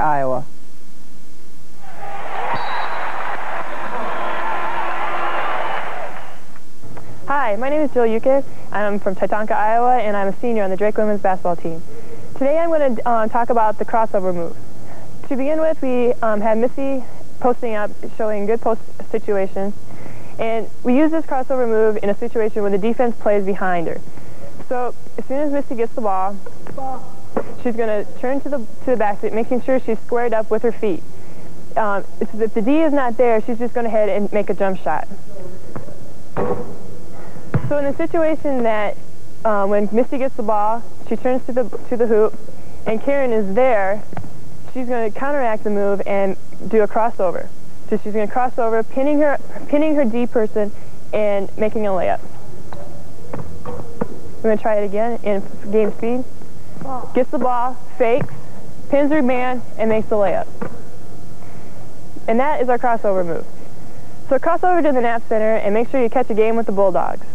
Iowa. Hi, my name is Jill Yukin. I'm from Tatanka, Iowa, and I'm a senior on the Drake women's basketball team. Today I'm going to um, talk about the crossover move. To begin with, we um, had Missy posting up, showing good post situation, and we use this crossover move in a situation where the defense plays behind her. So as soon as Missy gets the ball, she's going to turn to the to the basket, making sure she's squared up with her feet. Um, if the D is not there, she's just going to head and make a jump shot. So in the situation that uh, when Misty gets the ball, she turns to the to the hoop, and Karen is there, she's going to counteract the move and do a crossover. So she's going to cross over, pinning her pinning her D person, and making a layup. We're going to try it again in game speed. Gets the ball, fakes, pins her man, and makes the layup. And that is our crossover move. So crossover to the Knapp Center and make sure you catch a game with the Bulldogs.